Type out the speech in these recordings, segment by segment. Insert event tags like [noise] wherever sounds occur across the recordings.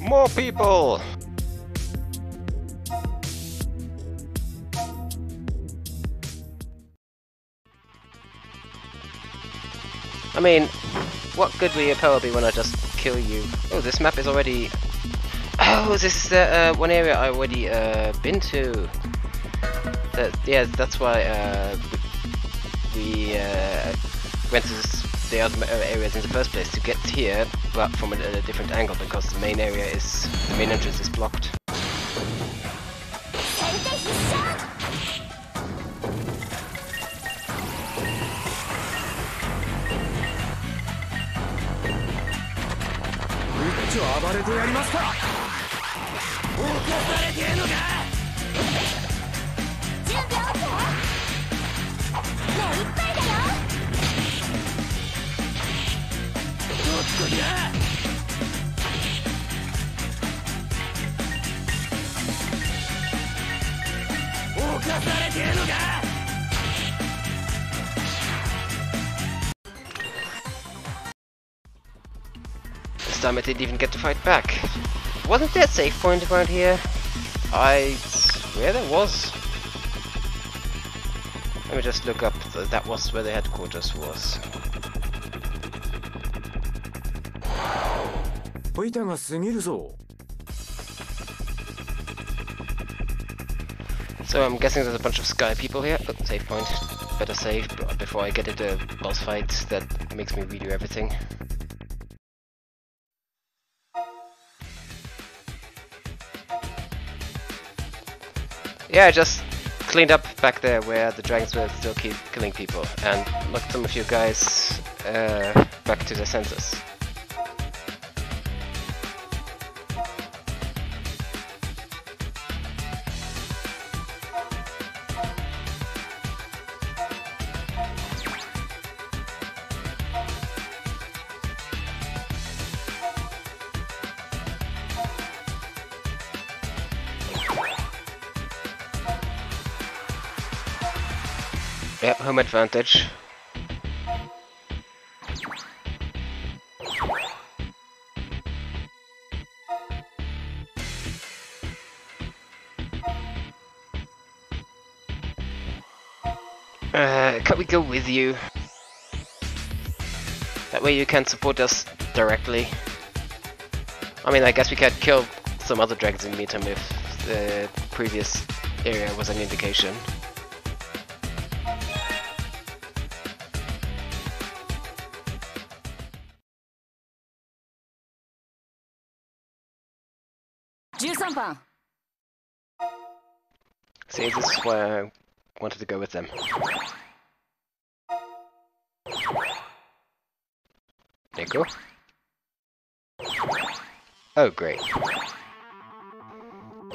More people! I mean, what good will your power be when I just kill you? Oh, this map is already... Oh, this is the uh, one area I already uh, been to. That, yeah, that's why uh, we uh, went to this, the other uh, areas in the first place to get here, but from a, a different angle because the main area is the main entrance is blocked. 犯されてんのか time I didn't even get to fight back. Wasn't there a safe point around here? I swear there was. Let me just look up. That was where the headquarters was. So I'm guessing there's a bunch of sky people here. Oh, save point. Better save before I get into a boss fight that makes me redo everything. Yeah, I just cleaned up back there where the dragons were still keep killing people and knocked some of you guys uh, back to their senses. Home advantage. Uh, can we go with you? That way you can support us directly. I mean, I guess we could kill some other dragons in the meantime if the previous area was an indication. See, this is why I wanted to go with them. There you go. Oh, great.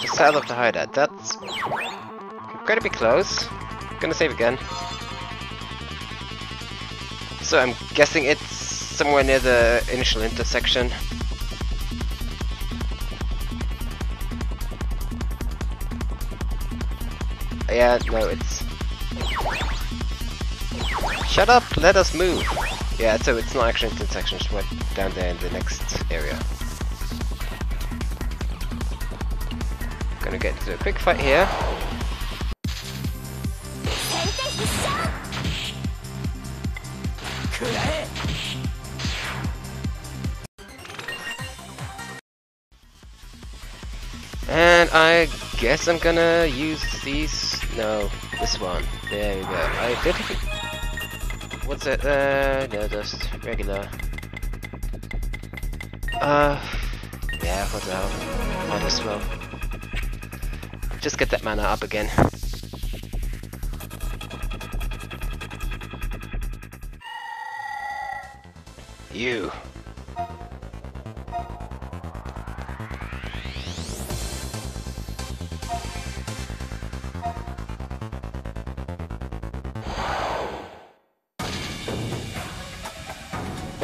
Just south of the hideout. That's incredibly close. Gonna save again. So I'm guessing it's somewhere near the initial intersection. Yeah, no, it's... Shut up, let us move! Yeah, so it's not actually intersection, it's right down there in the next area. Gonna get into a quick fight here. And I guess I'm gonna use these. No, this one. There we go. I did. What's that? Uh, no, just regular. Uh, yeah, what the hell? Might as well. Just get that mana up again. You.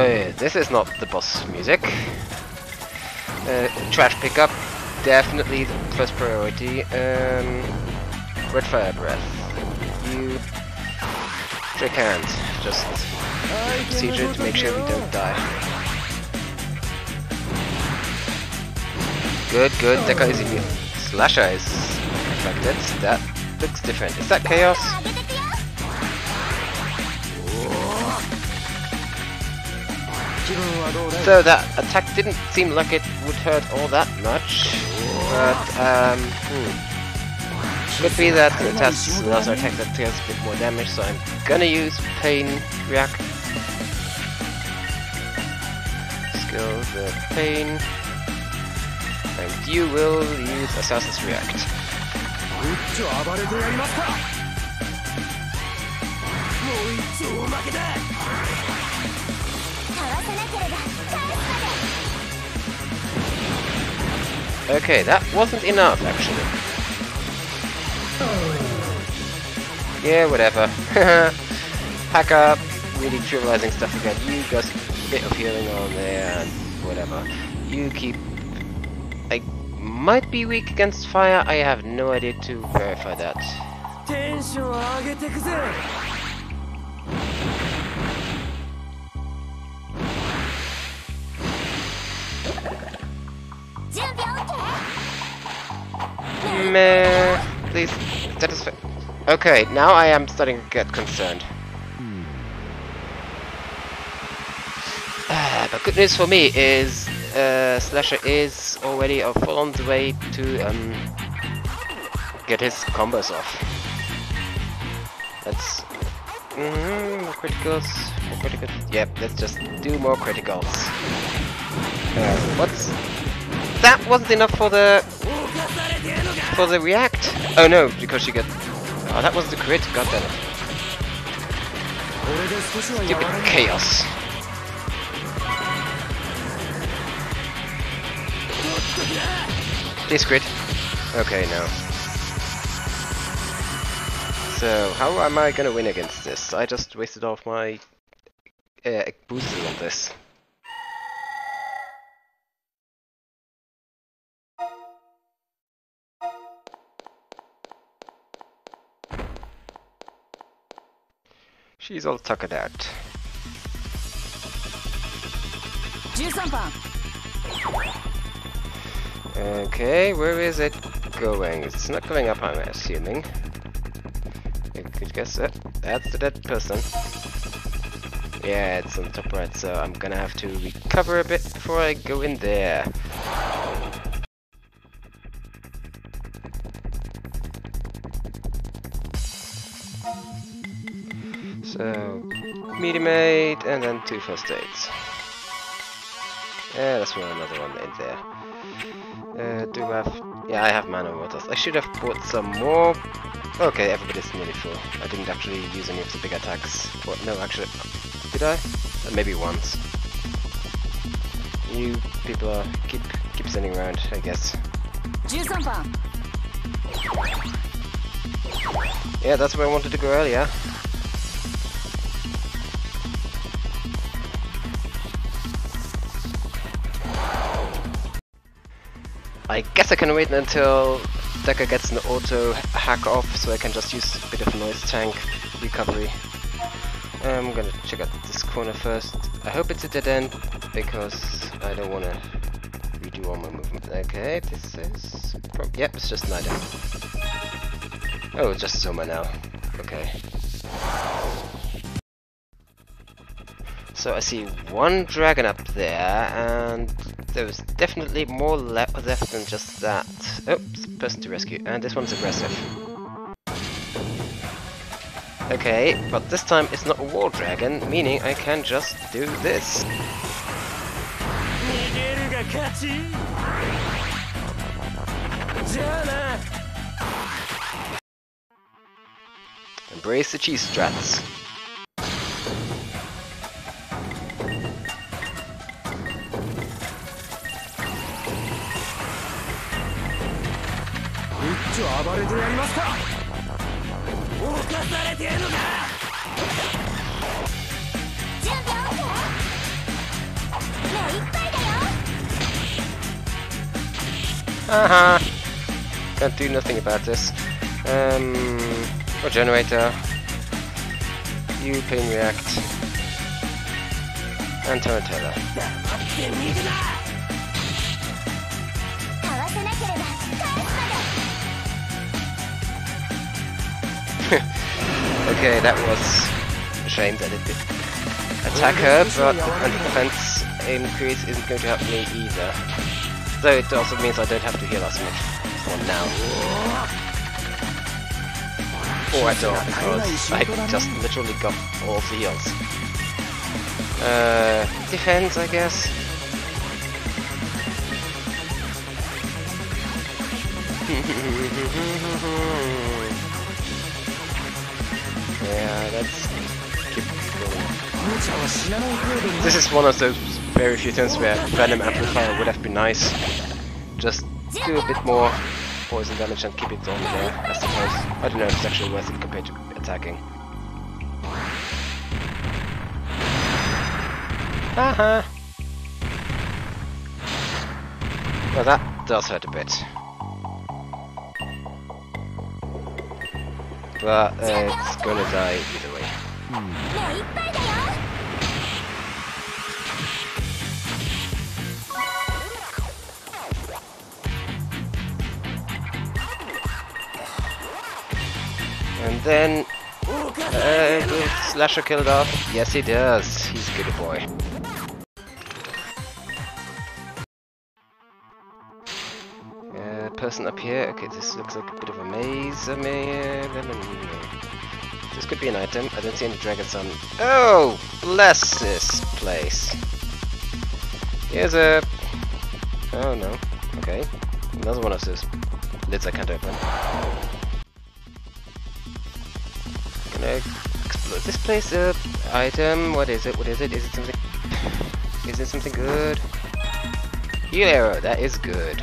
Oh, this is not the boss music. Uh, trash pickup, definitely the first priority. Um, red fire breath. You shake hands. Just it to make sure we don't die. Good, good. Deca is immune. Slasher is affected. That looks different. Is that chaos? So that attack didn't seem like it would hurt all that much. But, um, hmm. Could be that it has another attack that deals a bit more damage, so I'm gonna use Pain React. Skill the Pain. And you will use Assassin's React. Okay, that wasn't enough actually. Yeah, whatever. [laughs] Pack up. really trivializing stuff again. You got a bit of healing on there and whatever. You keep... I might be weak against fire, I have no idea to verify that. Meh, please. That is Okay, now I am starting to get concerned. Uh, but good news for me is uh, Slasher is already full on the way to um, get his combos off. Let's... Mm -hmm, more criticals, more criticals... Yep, let's just do more criticals. Uh, what's... That wasn't enough for the for the react! Oh no, because she got... Oh, that was the crit, goddammit. Stupid chaos. This crit. Okay, no. So, how am I gonna win against this? I just wasted off my... Uh, boosting on this. She's all tuckered out. 13番 Okay, where is it going? It's not going up, I'm assuming. I could guess it. That's the dead person. Yeah, it's on the top right, so I'm gonna have to recover a bit before I go in there. So, mediumate and then two first aids. Yeah, that's one another one in there. Uh, do I have... Yeah, I have mana waters. I should have bought some more. Okay, everybody's nearly full. I didn't actually use any of the big attacks. Or, no, actually, did I? Uh, maybe once. You people are keep keep sitting around, I guess. 13番 Yeah, that's where I wanted to go earlier. I guess I can wait until Decker gets an auto hack off so I can just use a bit of noise tank recovery. I'm gonna check out this corner first. I hope it's a dead end because I don't wanna redo all my movement. Okay, this is... Yep, it's just an item. Oh, it's just Soma now. Okay. So I see one dragon up there, and there was definitely more le left than just that. Oops, person to rescue, and this one's aggressive. Okay, but this time it's not a war dragon, meaning I can just do this. Embrace the cheese strats. Haha! Can't do nothing about this. Um, oh, generator. You pain react. And Tarantella. [laughs] okay, that was a shame that it did attack her, but the defense increase isn't going to help me either. Though it also means I don't have to heal as much for now. Or at all, because I just literally got all the heals. Uh, defense, I guess. [laughs] yeah, let's keep going. This is one of those very few times where Venom Amplifier would have been nice. Just do a bit more poison damage and keep it on there, I suppose. I don't know if it's actually worth it compared to attacking. Haha! Uh -huh. Well, that does hurt a bit. But uh, it's gonna die either way. Hmm. Then Uh, Slasher killed off? Yes, he does. He's a good boy. Uh, person up here. Okay, this looks like a bit of a maze. I uh, This could be an item. I don't see any dragons on. Oh, bless this place. Here's a. Oh no. Okay, another one of those lids I can't open. Gonna explode this place up. Item, what is it? What is it? Is it something? Is it something good? Heal arrow, that is good.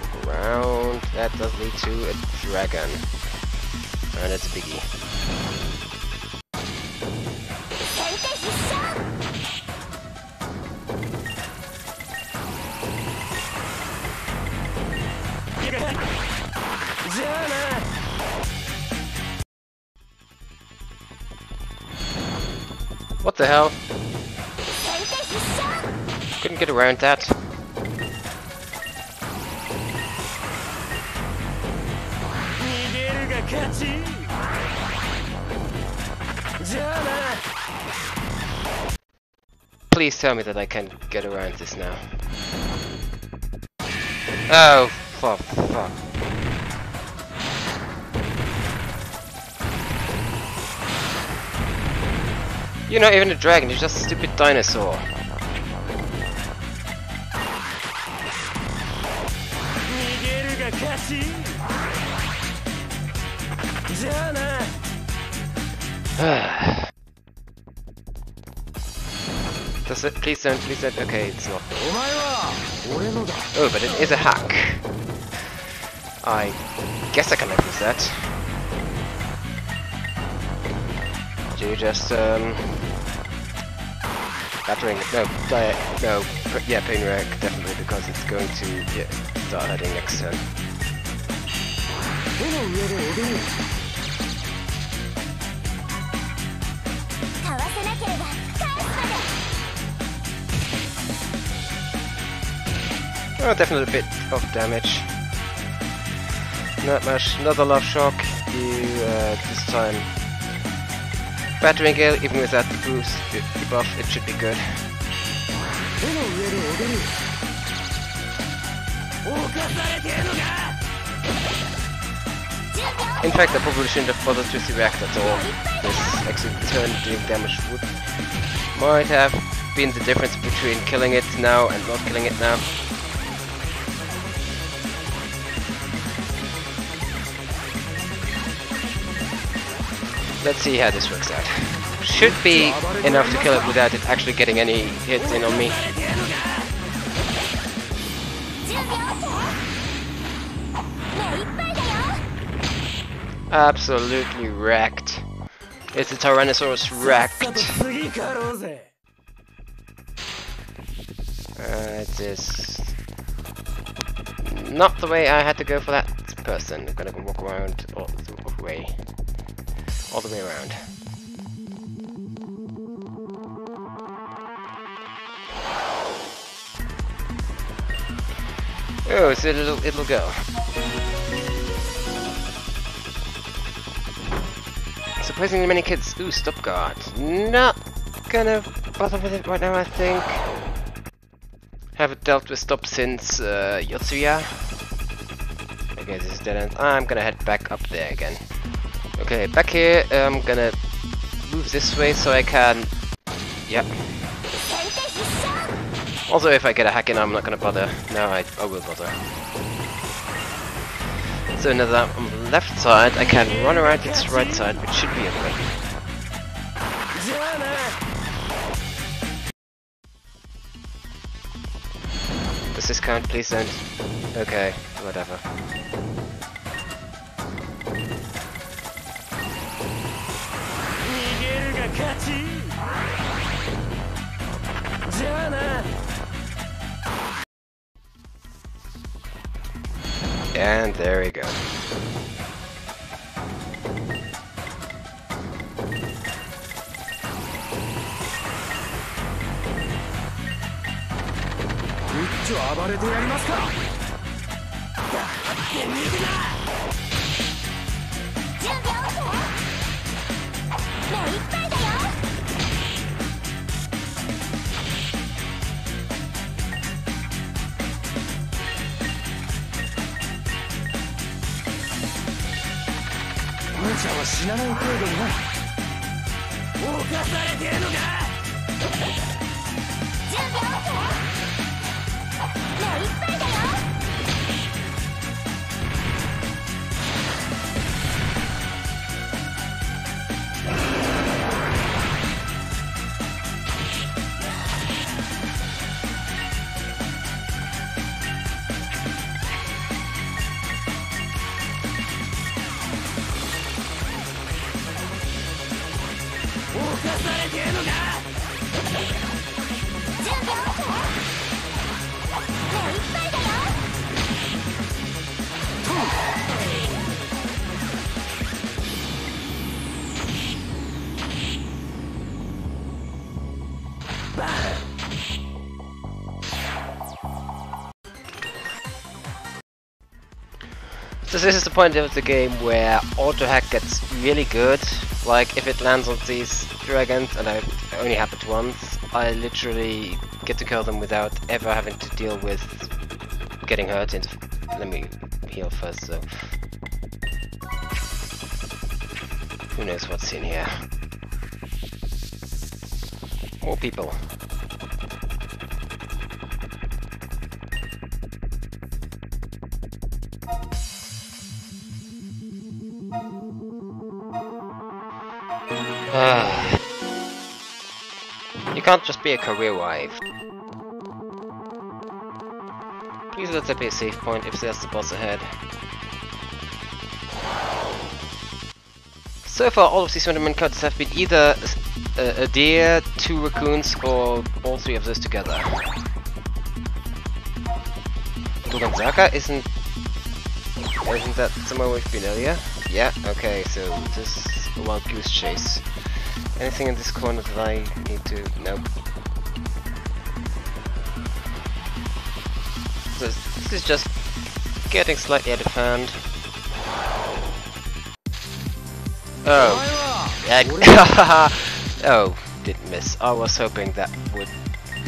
Look around, that does lead to a dragon. And it's a biggie. What the hell? Couldn't get around that. Please tell me that I can get around this now. Oh, fuck. You're not even a dragon, you're just a stupid dinosaur. [sighs] Does it? Please don't, please don't. Okay, it's not. Oh, but it is a hack. I guess I can use that. Do you just, um... Battering, no, Diet, no, yeah, Pain React, definitely, because it's going to yeah, start hurting next turn. Oh, definitely a bit of damage. Not much, another Love Shock, you, uh, this time Batwingle, even without the boost the debuff, it should be good. In fact, I probably shouldn't have bothered to react at all. This extra turn doing damage would might have been the difference between killing it now and not killing it now. Let's see how this works out. Should be enough to kill it without it actually getting any hits in on me. Absolutely wrecked. It's a Tyrannosaurus wrecked. Uh, it is not the way I had to go for that person. I'm gonna walk around all the way all the way around. Oh, so it'll it'll go. surprisingly many kids. Ooh, stop guard. Not gonna bother with it right now, I think. Haven't dealt with stop since uh, Yotsuya. Okay, this is dead end. I'm gonna head back up there again. Okay, back here, I'm gonna move this way so I can... Yep. Also, if I get a hack in, I'm not gonna bother. No, I, I will bother. So now that I'm on the left side, I can run around this right side, which should be okay. Does this count? Please don't. Okay, whatever. 勝ち。じゃあな。And there we go. 一丁暴れてやりますからなない程度にな犯されてるのか [laughs] 準備 OK [laughs] 目いっぱい。So this is the point of the game where auto hack gets really good. Like if it lands on these dragons, and I only happened once, I literally get to kill them without ever having to deal with getting hurt. Let me heal first. So who knows what's in here? More people. Can't just be a career wife. Please let there be a save point if there's the boss ahead. So far, all of these tournament cuts have been either uh, a, a deer, two raccoons, or all three of those together. Dogenzaka isn't... Isn't that somewhere we've been earlier? Yeah, okay, so this wild goose chase. Anything in this corner that I need to... Nope. So this is just getting slightly out of hand. Oh. Yeah. [laughs] oh, didn't miss. I was hoping that would...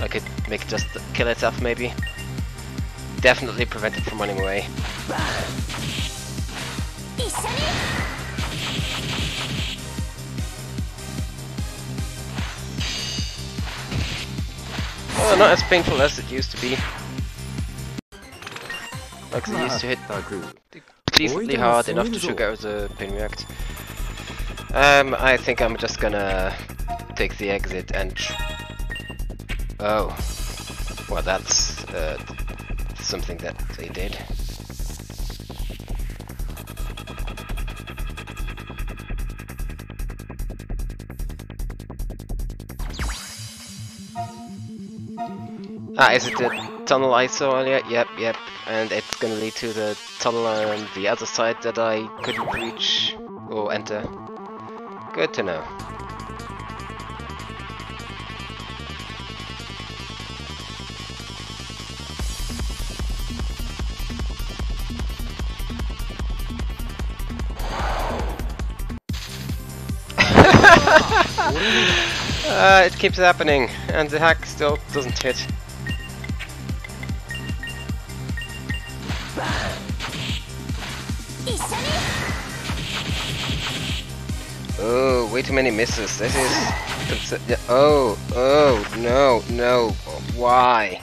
I could make it just kill itself maybe. Definitely prevent it from running away. Well, not as painful as it used to be. Like it used to hit decently hard enough to trigger the pain react. Um, I think I'm just gonna take the exit and... Oh. Well, that's uh, something that they did. Ah, is it the tunnel I saw earlier? Yep, yep. And it's gonna lead to the tunnel on the other side that I couldn't reach or enter. Good to know. [laughs] uh, it keeps happening, and the hack still doesn't hit. Oh, way too many misses. This is... Oh, oh, no, no. Why?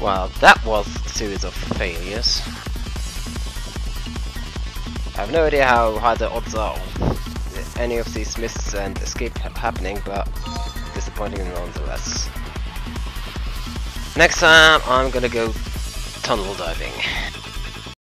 Wow, that was a series of failures. I have no idea how high the odds are any of these misses and escape happening, but disappointing nonetheless. Next time, I'm gonna go tunnel diving.